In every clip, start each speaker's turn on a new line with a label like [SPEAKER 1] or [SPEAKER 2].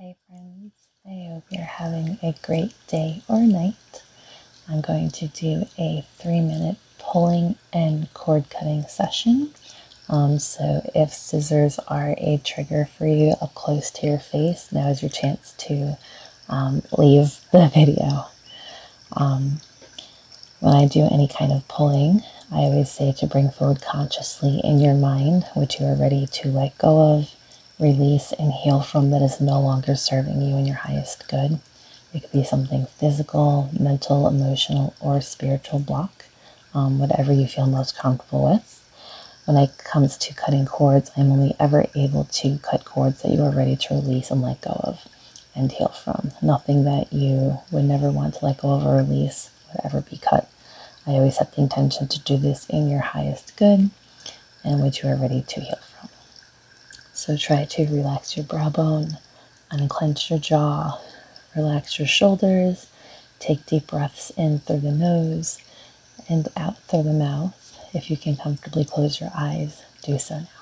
[SPEAKER 1] Hi friends, I hope you're having a great day or night. I'm going to do a three minute pulling and cord cutting session. Um, so if scissors are a trigger for you up close to your face, now is your chance to um, leave the video. Um, when I do any kind of pulling, I always say to bring forward consciously in your mind what you are ready to let go of release and heal from that is no longer serving you in your highest good. It could be something physical, mental, emotional, or spiritual block, um, whatever you feel most comfortable with. When it comes to cutting cords, I'm only ever able to cut cords that you are ready to release and let go of and heal from. Nothing that you would never want to let go of or release would ever be cut. I always set the intention to do this in your highest good and which you are ready to heal. So try to relax your brow bone, unclench your jaw, relax your shoulders, take deep breaths in through the nose and out through the mouth. If you can comfortably close your eyes, do so now.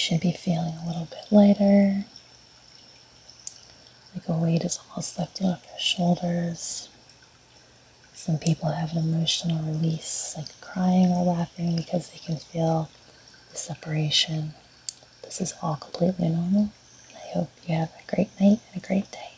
[SPEAKER 1] Should be feeling a little bit lighter, like a weight is almost lifted off your shoulders. Some people have an emotional release, like crying or laughing, because they can feel the separation. This is all completely normal. I hope you have a great night and a great day.